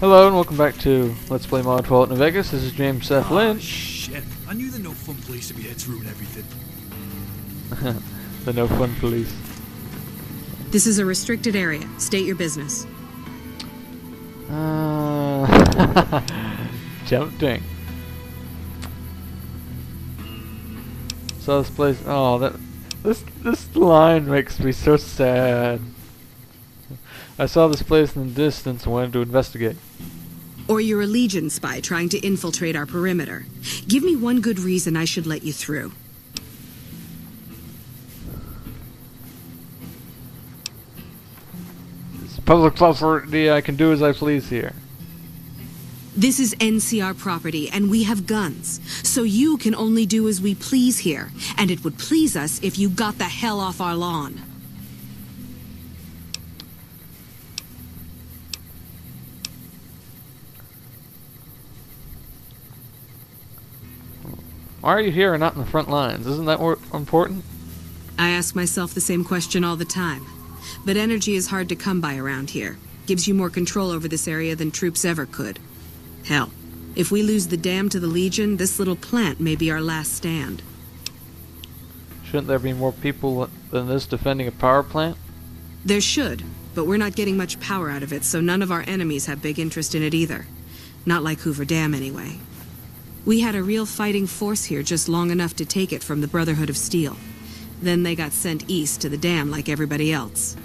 Hello and welcome back to Let's Play Mod Fallout New Vegas. This is James Seth Oh, Lynch, shit. I knew the no fun police would be here to ruin everything. the No Fun Police. This is a restricted area. State your business. Uh, tempting. So this place, oh, that this this line makes me so sad. I saw this place in the distance and wanted to investigate. Or you're a Legion spy trying to infiltrate our perimeter. Give me one good reason I should let you through. It's public property. Uh, I can do as I please here. This is NCR property, and we have guns. So you can only do as we please here. And it would please us if you got the hell off our lawn. Why are you here and not in the front lines? Isn't that more important? I ask myself the same question all the time. But energy is hard to come by around here. Gives you more control over this area than troops ever could. Hell, if we lose the dam to the Legion, this little plant may be our last stand. Shouldn't there be more people than this defending a power plant? There should, but we're not getting much power out of it, so none of our enemies have big interest in it either. Not like Hoover Dam, anyway. We had a real fighting force here just long enough to take it from the Brotherhood of Steel. Then they got sent east to the dam like everybody else.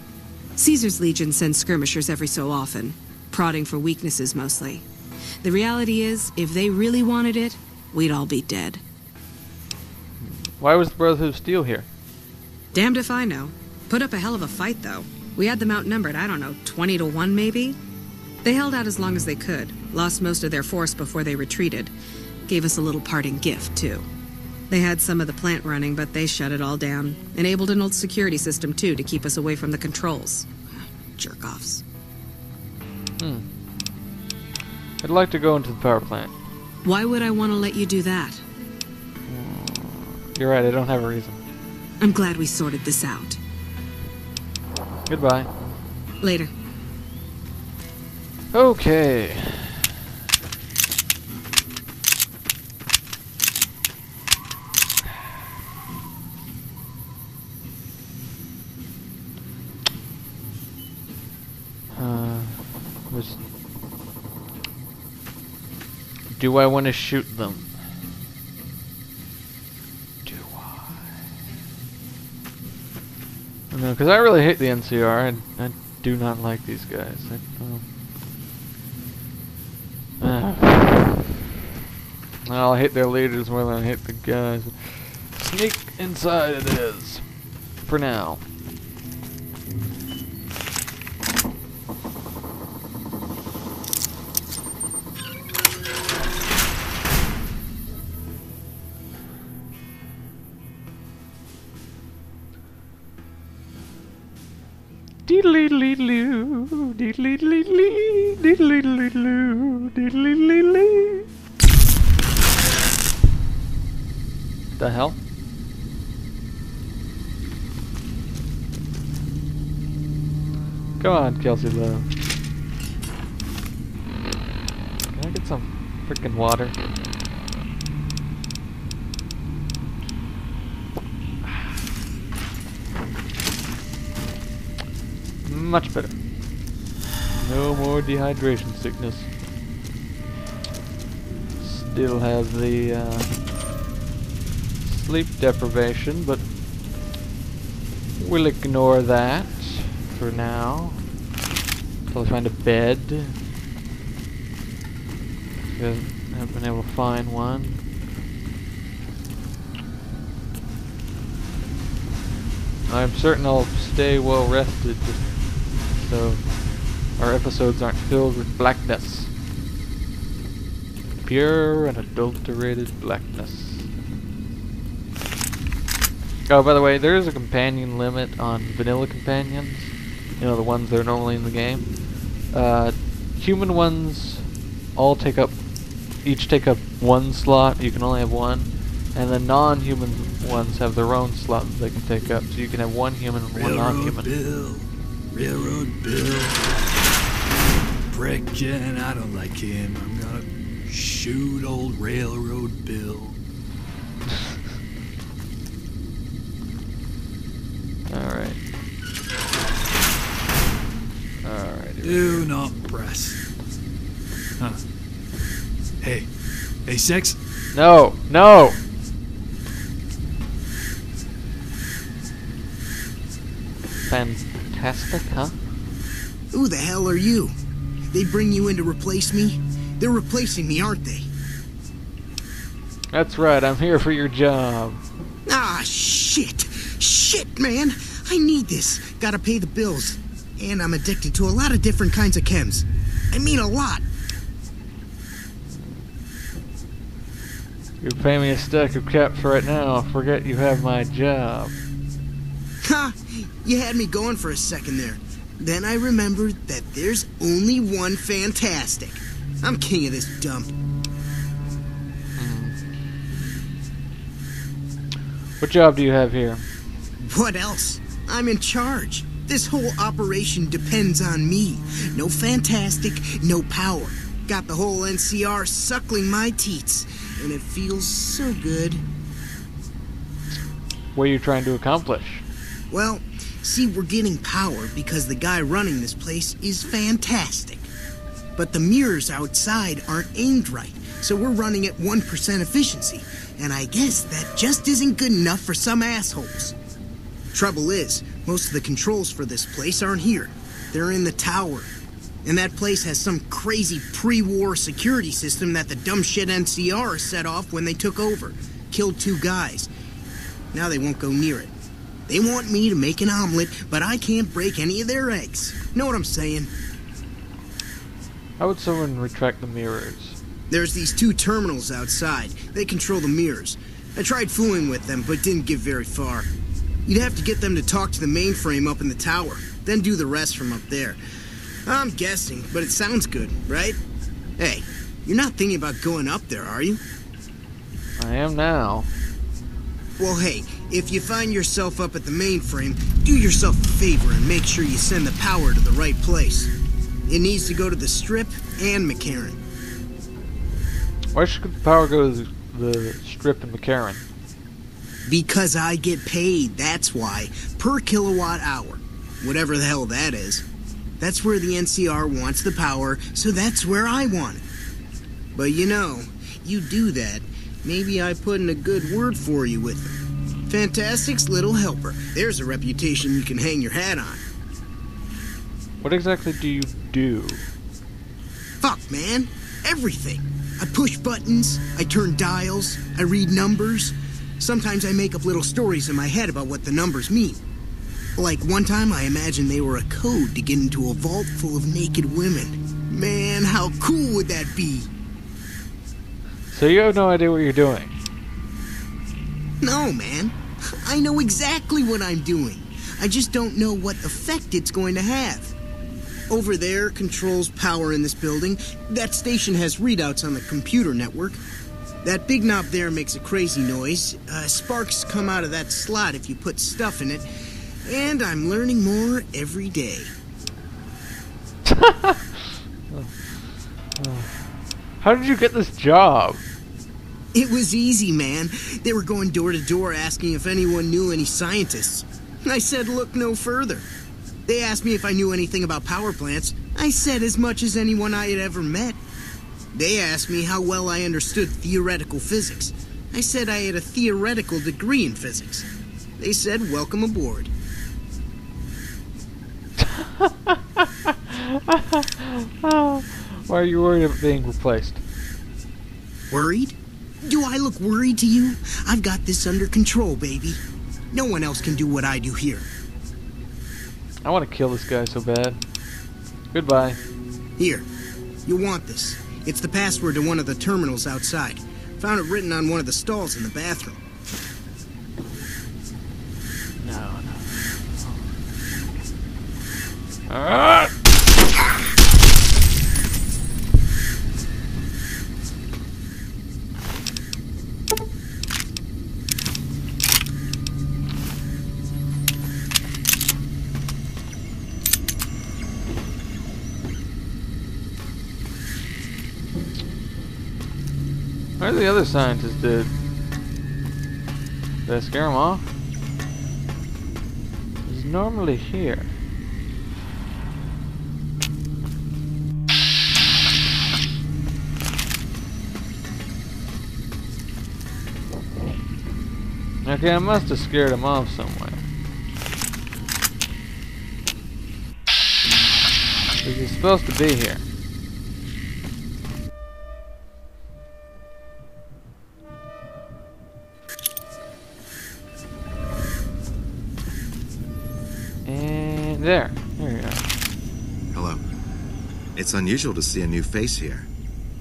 Caesar's Legion sends skirmishers every so often, prodding for weaknesses mostly. The reality is, if they really wanted it, we'd all be dead. Why was the Brotherhood of Steel here? Damned if I know. Put up a hell of a fight, though. We had them outnumbered, I don't know, 20 to 1 maybe? They held out as long as they could, lost most of their force before they retreated. Gave us a little parting gift, too. They had some of the plant running, but they shut it all down. Enabled an old security system, too, to keep us away from the controls. Jerk offs. Hmm. I'd like to go into the power plant. Why would I want to let you do that? You're right, I don't have a reason. I'm glad we sorted this out. Goodbye. Later. Okay. Was- Do I want to shoot them? Do I? No, because I really hate the NCR. I, I do not like these guys. I, um, Ah. Well, I hate their leaders more than I hate the guys. Sneak inside it is. For now. Come on, Kelsey Love. Can I get some freaking water? Much better. No more dehydration sickness. Still have the uh, sleep deprivation, but we'll ignore that for now. Until I find a bed. I haven't been able to find one. I'm certain I'll stay well rested so our episodes aren't filled with blackness. Pure and adulterated blackness. Oh, by the way, there is a companion limit on vanilla companions. You know, the ones that are normally in the game. Uh, human ones all take up, each take up one slot. You can only have one. And the non-human ones have their own slot that they can take up. So you can have one human and one non-human. Bill. Railroad Bill. Pray Frickin', I don't like him. I'm gonna shoot old Railroad Bill. Alright. Alright. Do not press. Huh. Hey. Hey, Sex? No! No! Fantastic, huh? Who the hell are you? They bring you in to replace me? They're replacing me, aren't they? That's right, I'm here for your job. Ah, shit. Shit, man. I need this. Gotta pay the bills. And I'm addicted to a lot of different kinds of chems. I mean, a lot. You pay me a stack of caps right now, I forget you have my job. Ha! You had me going for a second there. Then I remembered that there's only one fantastic. I'm king of this dump. Hmm. What job do you have here? What else? I'm in charge. This whole operation depends on me. No fantastic, no power. Got the whole NCR suckling my teats, and it feels so good. What are you trying to accomplish? Well, see, we're getting power because the guy running this place is fantastic. But the mirrors outside aren't aimed right, so we're running at 1% efficiency. And I guess that just isn't good enough for some assholes. Trouble is, most of the controls for this place aren't here. They're in the tower. And that place has some crazy pre-war security system that the dumb shit NCR set off when they took over. Killed two guys. Now they won't go near it. They want me to make an omelet, but I can't break any of their eggs. Know what I'm saying? How would someone retract the mirrors? There's these two terminals outside. They control the mirrors. I tried fooling with them, but didn't get very far. You'd have to get them to talk to the mainframe up in the tower, then do the rest from up there. I'm guessing, but it sounds good, right? Hey, you're not thinking about going up there, are you? I am now. Well, hey, if you find yourself up at the mainframe, do yourself a favor and make sure you send the power to the right place. It needs to go to the Strip and McCarran. Why should the power go to the, strip and McCarran? Because I get paid, that's why. Per kilowatt hour. Whatever the hell that is. That's where the NCR wants the power, so that's where I want it. But you know, you do that, maybe I put in a good word for you with them. Fantastic's little helper. There's a reputation you can hang your hat on. What exactly do you do? Fuck, man. Everything. I push buttons, I turn dials, I read numbers. Sometimes I make up little stories in my head about what the numbers mean. Like one time I imagined they were a code to get into a vault full of naked women. Man, how cool would that be? So you have no idea what you're doing. No, man. I know exactly what I'm doing. I just don't know what effect it's going to have. Over there controls power in this building. That station has readouts on the computer network. That big knob there makes a crazy noise. Uh, sparks come out of that slot if you put stuff in it. And I'm learning more every day. How did you get this job? It was easy, man. They were going door to door asking if anyone knew any scientists. I said, look no further. They asked me if I knew anything about power plants. I said as much as anyone I had ever met. They asked me how well I understood theoretical physics. I said I had a theoretical degree in physics. They said, welcome aboard. Why are you worried about being replaced? Worried? Do I look worried to you? I've got this under control, baby. No one else can do what I do here. I want to kill this guy so bad. Goodbye. Here, you'll want this. It's the password to one of the terminals outside. Found it written on one of the stalls in the bathroom. No, no. Ah! Where's the other scientist dude? Did I scare him off? He's normally here. Okay, I must have scared him off somewhere. He's supposed to be here. It's unusual to see a new face here.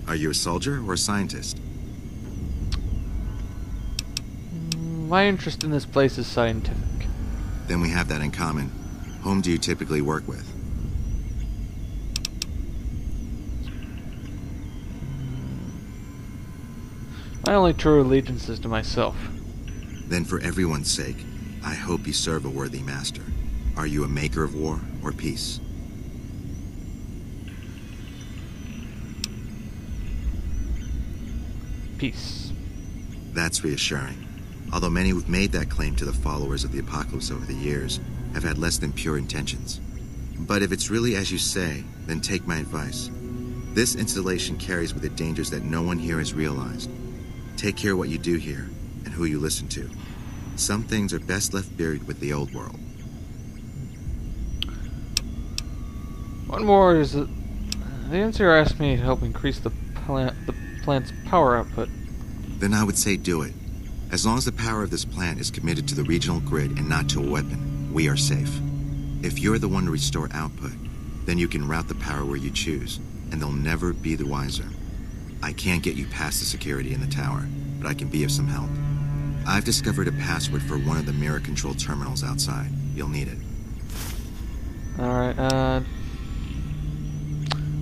Are you a soldier or a scientist? My interest in this place is scientific. Then we have that in common. Whom do you typically work with? My only true allegiance is to myself. Then, for everyone's sake, I hope you serve a worthy master. Are you a maker of war or peace? Peace. That's reassuring. Although many who've made that claim to the followers of the Apocalypse over the years have had less than pure intentions. But if it's really as you say, then take my advice. This installation carries with it dangers that no one here has realized. Take care what you do here and who you listen to. Some things are best left buried with the old world. One more is that the NCR asked me to help increase the plant the plant's power output. Then I would say do it. As long as the power of this plant is committed to the regional grid and not to a weapon, we are safe. If you're the one to restore output, then you can route the power where you choose, and they'll never be the wiser. I can't get you past the security in the tower, but I can be of some help. I've discovered a password for one of the mirror control terminals outside. You'll need it. Alright, uh.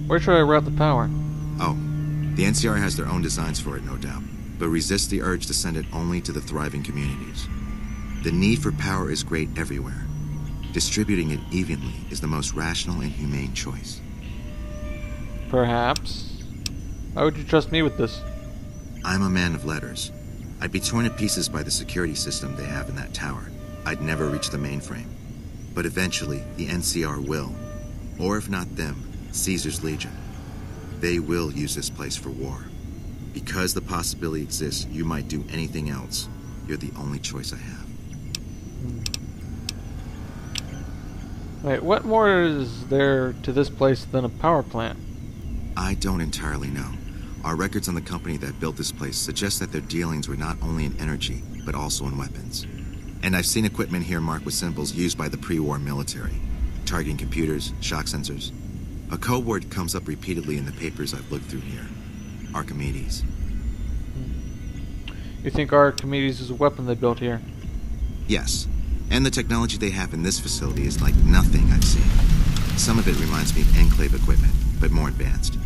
Where should I route the power? Oh, the NCR has their own designs for it, no doubt, but resist the urge to send it only to the thriving communities. The need for power is great everywhere. Distributing it evenly is the most rational and humane choice. Perhaps. Why would you trust me with this? I'm a man of letters. I'd be torn to pieces by the security system they have in that tower. I'd never reach the mainframe. But eventually, the NCR will. Or if not them, Caesar's Legion. They will use this place for war. Because the possibility exists you might do anything else, you're the only choice I have. Hmm. Wait, what more is there to this place than a power plant? I don't entirely know. Our records on the company that built this place suggest that their dealings were not only in energy, but also in weapons. And I've seen equipment here marked with symbols used by the pre-war military, targeting computers, shock sensors. A code word comes up repeatedly in the papers I've looked through here. Archimedes. Hmm. You think Archimedes is a weapon they built here? Yes. And the technology they have in this facility is like nothing I've seen. Some of it reminds me of Enclave equipment, but more advanced.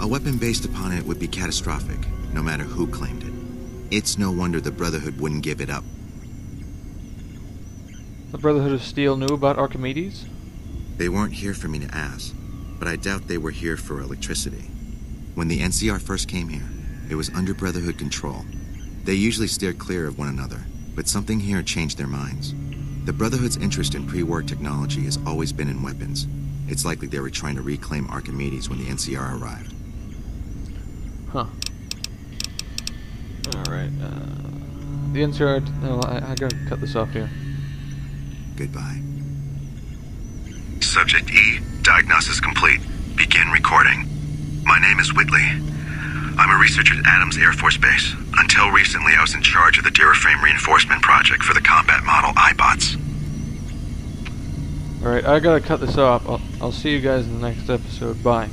A weapon based upon it would be catastrophic, no matter who claimed it. It's no wonder the Brotherhood wouldn't give it up. The Brotherhood of Steel knew about Archimedes? They weren't here for me to ask, but I doubt they were here for electricity. When the NCR first came here, it was under Brotherhood control. They usually steered clear of one another, but something here changed their minds. The Brotherhood's interest in pre-war technology has always been in weapons. It's likely they were trying to reclaim Archimedes when the NCR arrived. Huh. Alright, uh. The NCR. No, I, I gotta cut this off here. Goodbye. Subject E, diagnosis complete. Begin recording. My name is Whitley. I'm a researcher at Adams Air Force Base. Until recently, I was in charge of the Duraframe reinforcement project for the combat model iBots. Alright, I gotta cut this off. I'll, I'll see you guys in the next episode. Bye.